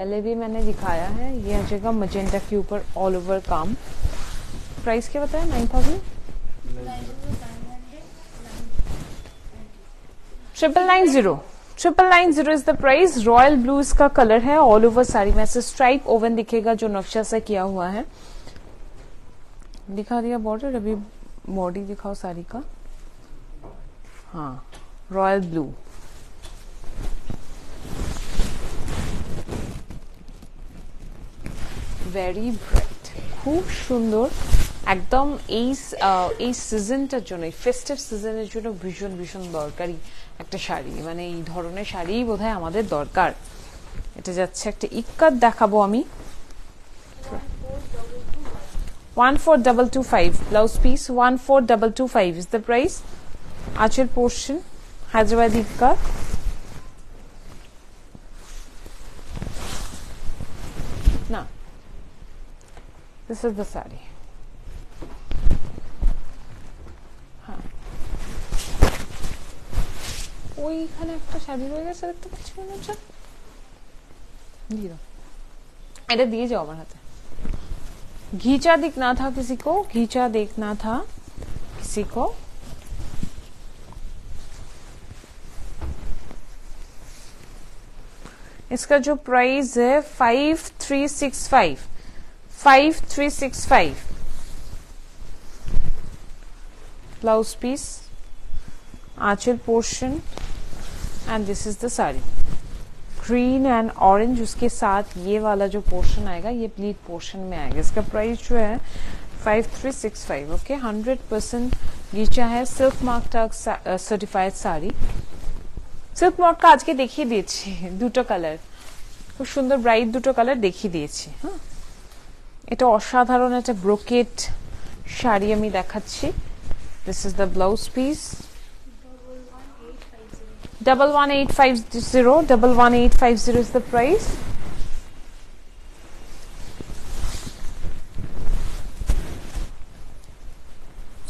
पहले भी मैंने दिखाया है, ये आ जाएगा मजेंटा के ऊपर ऑल ओवर काम। प्राइस क्या बताया? Nine thousand. Triple nine zero triple nine zero is the price royal blue इसका कलर है ऑल ओवर साड़ी में ऐसे स्ट्राइप ओवन दिखेगा जो नक्शा से किया हुआ है। दिखा दिया बॉर्डर अभी बॉडी दिखाओ साड़ी का। हाँ रॉयल ब्लू ভেরি ব্রাইট খুব সুন্দর, একদম এই এই সিজনটার জন্য, এই ফেস্টিভ সিজনের জন্য ভীষণ ভীষণ দরকারি একটা শাড়ি। মানে এই ধরনের শাড়ি বোধহয় আমাদের দরকার। এটা যাচ্ছে একটা ইক্কাত দেখাবো আমি। One four double two five blouse piece one four double two five is the price আঁচের portion Hyderabad ikat. This is the sari. হ্যাঁ ওইখানে একটা শাড়ি রয়ে গেছে দেখতে পাচ্ছি মনে হচ্ছে দিয়ে দাও এটা দিয়ে যাও আমার হাতে घीचा दिखना था किसी को घीचा देखना था किसी को इसका जो प्राइस है five three six five five three six five blouse piece Aanchal portion and this is the sari green and orange उसके साथ ये वाला जो पोर्शन आएगा ये प्लीट पोर्शन में आएगा इसका प्राइस जो है five three six five okay hundred percent ghicha है सिल्क मार्क टग সার্টিফাইড শাড়ি সিল্ক মার্কটা আজকে দেখিয়ে দিয়েছি দুটো কালার খুব সুন্দর ব্রাইট দুটো কালার দেখিয়ে দিয়েছি হ্যাঁ এটা অসাধারণ একটা ব্রোকেট শাড়ি আমি দেখাচ্ছি this is the blouse piece Double one eight five zero. double one eight five zero double one eight five zero is the price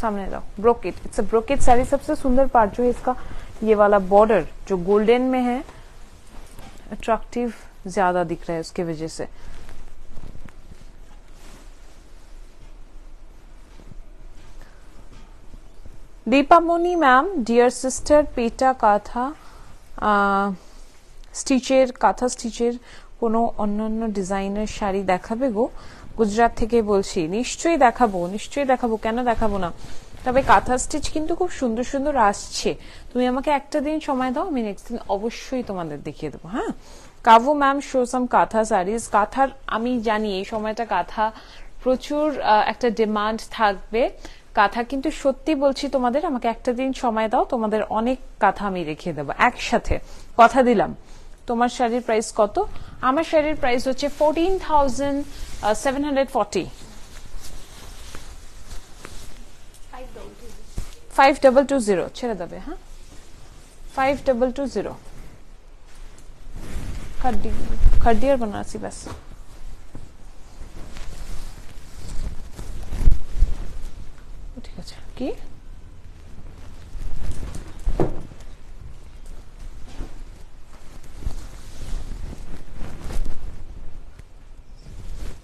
सामने जाओ brocade it's a brocade sari सबसे सुंदर पार्ट जो है इसका ये वाला बॉर्डर जो गोल्डन में है अट्रैक्टिव ज्यादा दिख रहा है उसकी वजह से দীপামণি ম্যাম ডিয়ার সিস্টার পেটা কাঁথা স্টিচের কাঁথা স্টিচের কোনো অন্যান্য ডিজাইনের শাড়ি দেখাবে গো? গুজরাট থেকে বলছি। নিশ্চয়ই দেখাবো নিশ্চয়ই দেখাবো। কেন দেখাবো না? তবে কাঁথা স্টিচ কিন্তু খুব সুন্দর সুন্দর আসছে। তুমি আমাকে একটা দিন সময় দাও, আমি নেক্সট দিন অবশ্যই তোমাদের দেখিয়ে দেবো হ্যাঁ? কাভু ম্যাম শো সাম কাঁথা শাড়িজ কাঁথার আমি জানি এই সময়টা কাঁথা প্রচুর একটা ডিমান্ড থাকবে। কাঁথা, কিন্তু সত্যি বলছি তোমাদের, আমাকে একটা দিন সময় দাও, তোমাদের অনেক কাঁথা আমি রেখে দেবো একসাথে। কথা দিলাম, তোমার শাড়ির প্রাইস কত? আমার শাড়ির প্রাইস হচ্ছে fourteen thousand seven hundred forty five double two zero ছেড়ে দেবে হ্যাঁ? ফাইভ ডাবল টু জিরো খাদ্দি খাদ্দি আর বানাসি ব্যাস। के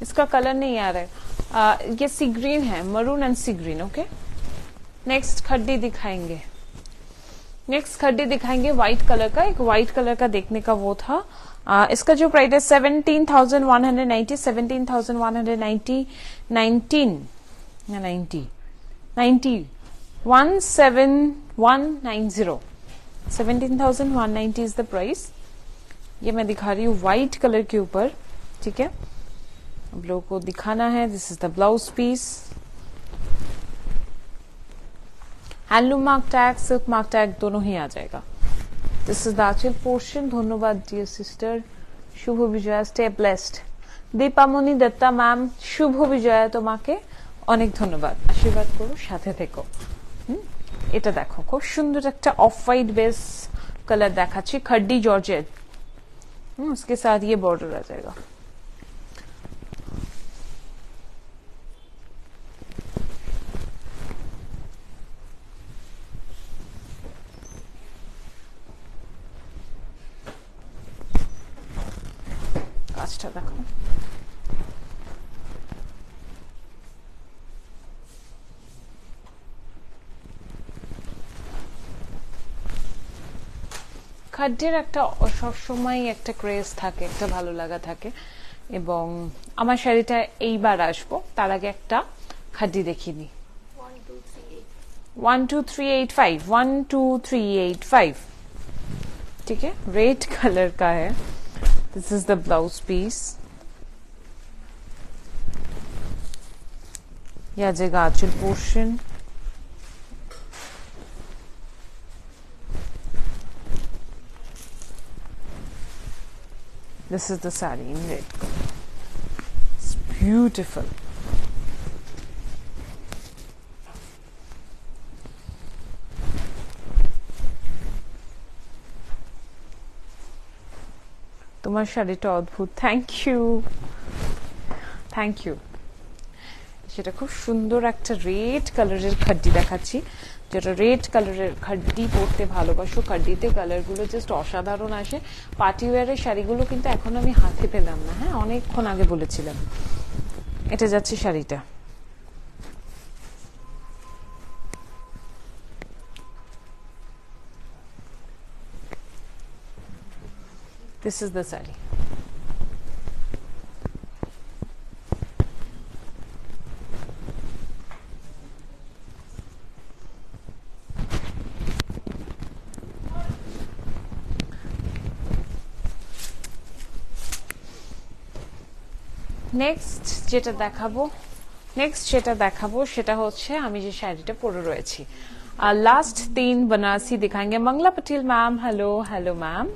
इसका कलर नहीं आ रहा है। आ, ये सी ग्रीन है maroon and sea green okay next खड्डी दिखाएँगे। नेक्स्ट खड्डी दिखाएँगे व्हाइट कलर का। एक व्हाइट कलर का देखने का वो था। आ, इसका जो प्राइस है seventeen thousand one hundred ninety seventeen thousand one hundred ninety nineteen ninety ninety one seven one nine zero seventeen thousand one ninety is the price ये मैं दिखा रही हूँ व्हाइट कलर के ऊपर ठीक है अब लोगों को दिखाना है this is the blouse piece handloom mark tag silk mark tag दोनों ही आ जाएगा this is the aanchal portion ধন্যবাদ ডিয়ার সিস্টার শুভ Bijoya stay blessed Dipamoni Dutta ma'am শুভ বিজয়া তোমাকে অনেক ধন্যবাদ আশীর্বাদ করো সাথে থেকো হুম, এটা দেখো খুব সুন্দর একটা অফ হোয়াইট বেস कलर দেখাচ্ছি खड्डी जॉर्जेट हम्म, उसके साथ ये बॉर्डर आ जाएगा কাজটা দেখো খাদ্যের একটা অ- সবসময় একটা ক্রেজ থাকে একটা ভালো লাগা থাকে এবং আমার শাড়িটা এইবার আসবো তার আগে একটা খাদ্যি দেখিনি One, two, three, eight. One two three eight five one two three eight five ठीक है रेड कलर का है this is the blouse piece या जाएगा आंचल portion This is the saree in red. It's beautiful. তোমার শাড়িটা অদ্ভুত থ্যাংক ইউ থ্যাংক ইউ সেটা খুব সুন্দর একটা রেড কালারের খাড্ডি দেখাচ্ছি যেটা রেড কালারের খাড্ডি পরতে ভালোবাসো, খাড্ডিতে কালারগুলো জাস্ট অসাধারণ আসে। পার্টি ওয়ারের শাড়িগুলো কিন্তু এখন আমি হাতে পেলাম না হ্যাঁ? অনেকক্ষণ আগে বলেছিলাম। এটা যাচ্ছে শাড়িটা। This is the sari. Next যেটা দেখাবো নেক্সট যেটা দেখাবো সেটা হচ্ছে আমি যে শাড়িটা পরে রয়েছি। লাস্ট তিন बनारसी दिखाएँगे Mangala Patel ma'am hello hello ma'am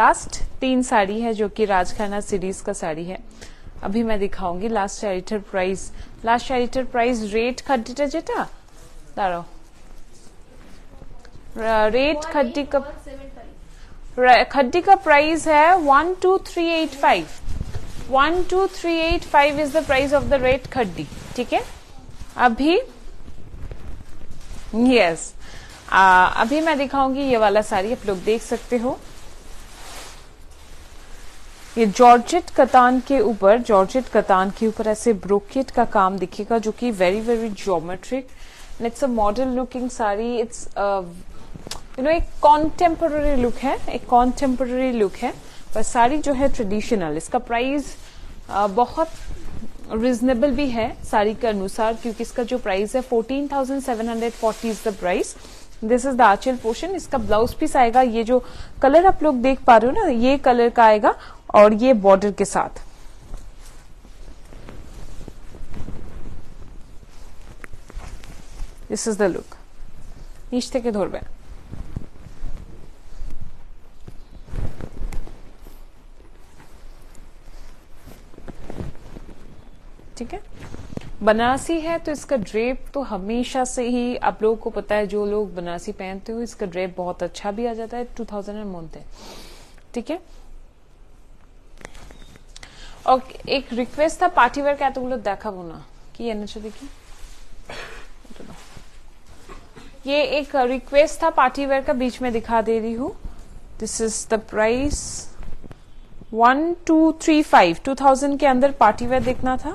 last तीन साड़ी है जो कि राजखाना सीरीज़ का साड़ी है अभी मैं दिखाऊँगी लास्ट प्राइस প্রাইস লাস্ট শাড়িটার প্রাইস রেট খাদ্যটা যেটা? দাঁড়াও। रेट खड्डी का खड्डी का प्राइस है one two three eight five one two three eight five is the price of the rate खड्डी ठीक है अभी यस अभी मैं दिखाऊँगी ये वाला साड़ी आप लोग देख सकते हो ये जॉर्जेट कतान के ऊपर जॉर्जेट कतान के ऊपर ऐसे ब्रोकेट का काम दिखेगा जो कि very very geometric and it's a modern looking sari it's you know एक कॉन्टेम्पररी लुक है एक कॉन्टेम्पररी लुक है पर साड़ी जो है ट्रेडिशनल इसका प्राइस बहुत रिजनेबल भी है साड़ी के अनुसार क्योंकि इसका जो प्राइस है fourteen thousand seven hundred forty is the price this is the aanchal portion इसका ब्लाउज पीस आएगा ये जो कलर आप लोग देख पा रहे हो ना ये कलर का आएगा और ये बॉर्डर के साथ দিস ইজ দ্য লুক নিচ থেকে ধরবে ठीक है बनारसी है तो इसका ड्रेप तो हमेशा से ही आप लोगों को पता है जो लोग बनारसी पहनते हो इसका ड्रेप बहुत अच्छा भी आ जाता है टू थाउजेंड एंड मंथ है ठीक है और एक रिक्वेस्ट था पार्टी वेयर का এতগুলো দেখাবো না কি এনেছো দেখি এটা দাও। ये एक रिक्वेस्ट था पार्टी वेयर का बीच में दिखा दे रही हूँ this is the price one two three five two thousand के अंदर पार्टी वेयर देखना था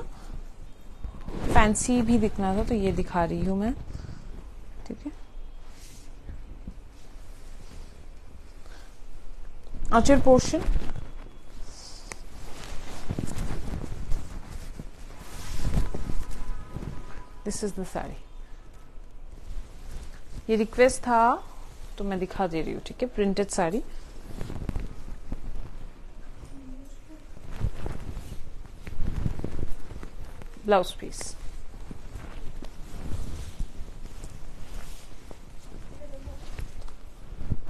फैंसी भी दिखना था तो ये दिखा रही हूँ मैं। ठीक है। आचर portion. This is the sari ये रिक्वेस्ट था तो मैं दिखा दे रही हूँ, ठीक है? प्रिंटेड साड़ी ব্লাউজ পিস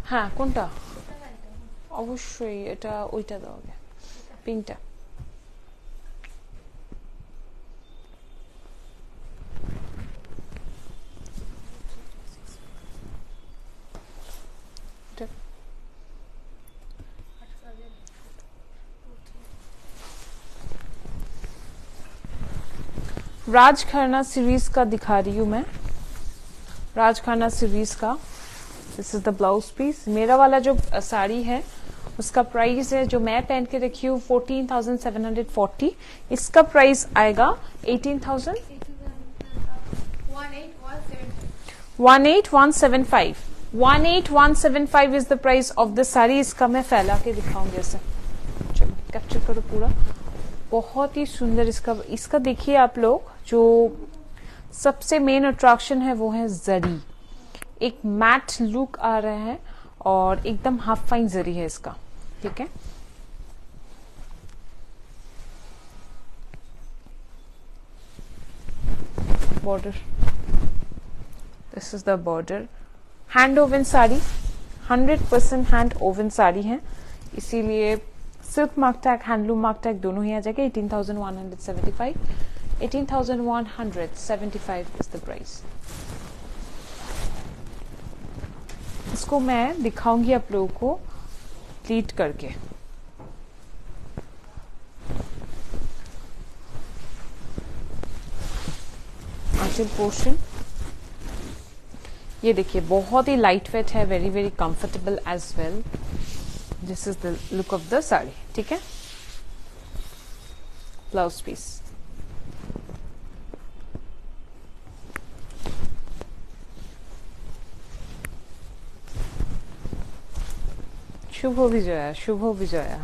হ্যাঁ কোনটা? অবশ্যই এটা ওইটা দাও আগে। পিঙ্কটা राज सीरीज़ का दिखा रही हूँ मैं। राज सीरीज़ का। This is the blouse piece मेरा वाला जो साड़ी है, उसका प्राइस है, जो मैं पहन के रखी हूँ fourteen thousand seven hundred forty इसका प्राइस आएगा eighteen thousand. One eight one seven five one eight one seven five is the price of the sari. इसका मैं फैला के दिखाऊँगी ऐसे। चलो कैप्चर करो पूरा। बहुत ही सुंदर इसका। इसका देखिए आप लोग। जो सबसे मेन अट्रैक्शन है वो है जरी एक मैट लुक आ रहा है और एकदम हाफ़ फाइन जरी है इसका, ठीक है? Border. This is the border. Hand woven sari 100% hand woven sari है. इसीलिए silk mark tag handloom mark tag दोनों ही आ जाएगा 18175 18175 इज़ द प्राइस इसको मैं दिखाऊँगी आप लोगों को प्लीट करके। आंचल पोर्शन। ये देखिए, बहुत ही लाइट वेट है very very comfortable as well this is the look of the sari, ठीक है? ब्लाउज पीस শুভ বিজয়া শুভ বিজয়া।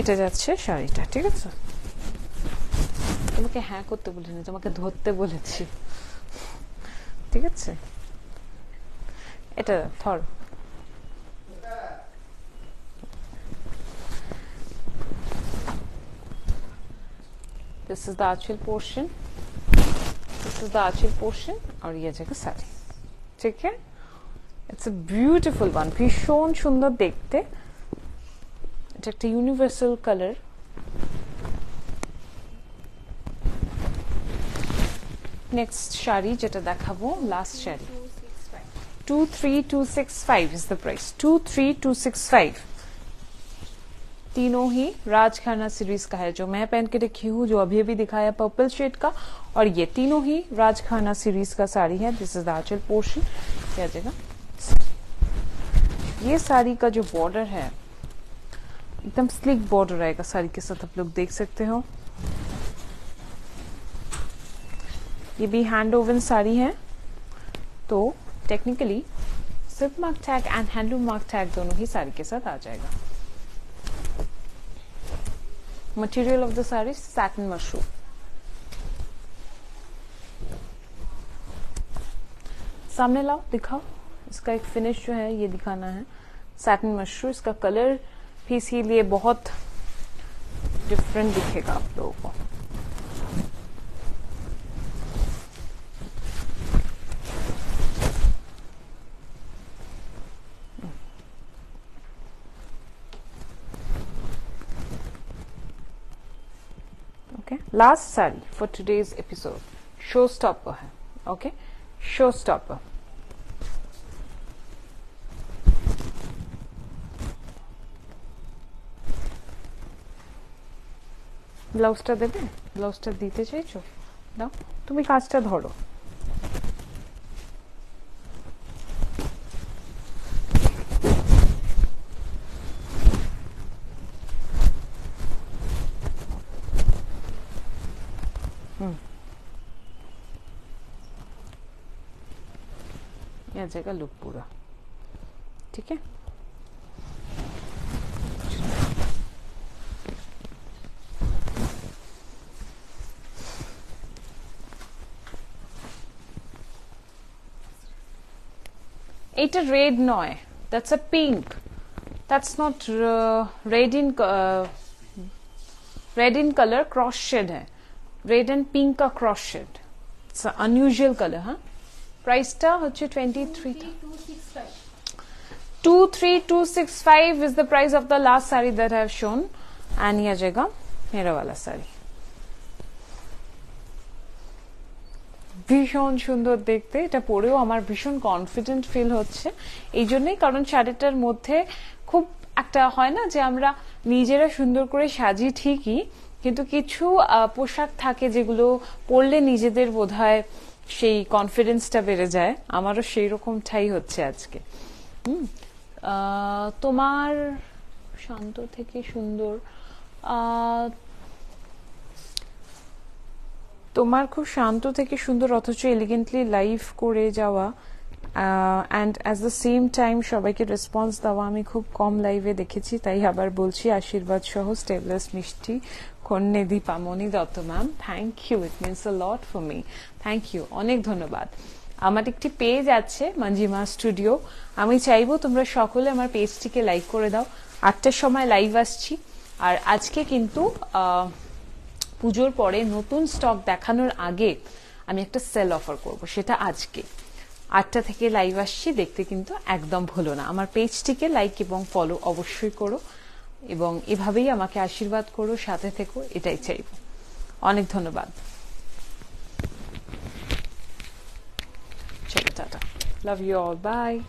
এটা যাচ্ছে শাড়িটা ঠিক আছে? তোমাকে হ্যাঁ করতে বলিনি তোমাকে ধরতে বলেছি ঠিক আছে এটা ধর This is the archil portion. This is the archil portion और ये जगह साड़ी ठीक है इट्स अ ब्यूटिफुल वन ভীষণ সুন্দর দেখতে এটা একটা ইউনিভার্সাল কালার নেক্সট শাড়ি যেটা দেখাবো last sari Two, six, five. 23265 is the price 23265 तीनों ही राजखाना सीरीज का है जो मैं पहन के रखी हूँ जो अभी अभी दिखाया पर्पल शेड का और ये तीनों ही राजखाना सीरीज का साड़ी है this is the aanchal portion क्या जगह ये साड़ी का जो बॉर्डर है एकदम स्लिक बॉर्डर आएगा साड़ी के साथ आप लोग देख सकते हो ये भी हैंड ओवन साड़ी है। तो technically silk mark tag and handloom mark tag दोनों ही साड़ी के साथ आ जाएगा। Material of the sari satin mushroom सामने लाओ, दिखाओ। इसका एक फिनिश जो है, ये दिखाना है। सैटन मशरूम इसका कलर भी इसीलिए बहुत डिफरेंट दिखेगा आप लोगों को। okay last sari for today's episode showstopper है okay showstopper ব্লাউজটা দেবে ব্লাউজটা দিতে চাইছো দাও তুমি কাজটা ধরো आ जाएगा लुक पूरा ठीक है It's a red noy. That's a pink. That's not uh, red in uh, red in color. Cross shade है. Red and pink का cross shade. It's an unusual color, huh? প্রাইসটা হচ্ছে twenty three two three two six five is the price of the last sari that have শোন অ্যানিয়া ইয়া মেরাওয়ালা ভীষণ সুন্দর দেখতে। এটা পরেও আমার ভীষণ কনফিডেন্ট ফিল হচ্ছে। এই জন্যই কারণ শাড়িটার মধ্যে খুব একটা হয় না যে আমরা নিজেরা সুন্দর করে সাজি ঠিকই। কিন্তু কিছু পোশাক থাকে যেগুলো পরলে নিজেদের বোধহয় সেই কনফিডেন্সটা বেড়ে যায়। আমারও সেই রকমটাই হচ্ছে আজকে। তোমার শান্ত থেকে সুন্দর তোমার খুব শান্ত থেকে সুন্দর অথচ এলিগেন্টলি লাইভ করে যাওয়া and at the same time সবাইকে রেসপন্স দেওয়া আমি খুব কম লাইভে দেখেছি, তাই আবার বলছি আশীর্বাদ সহ স্টেবলেস মিষ্টি কন্যে Dipamoni Datta ma'am thank you it means a lot for me thank you অনেক ধন্যবাদ। আমার একটি পেজ আছে মঞ্জিমা স্টুডিও আমি চাইব তোমরা সকলে আমার পেজটিকে লাইক করে দাও। আটটার সময় লাইভ আসছি। আর আজকে কিন্তু পুজোর পরে নতুন স্টক দেখানোর আগে আমি একটা সেল অফার করব। সেটা আজকে। আটটা থেকে লাইভ আসছি, দেখতে কিন্তু একদম ভুলো না। আমার পেজটিকে লাইক এবং ফলো অবশ্যই করো। এবং এভাবেই আমাকে আশীর্বাদ করো, সাথে থেকো, এটাই চাইব। অনেক ধন্যবাদ। চলো, tata. Love you all bye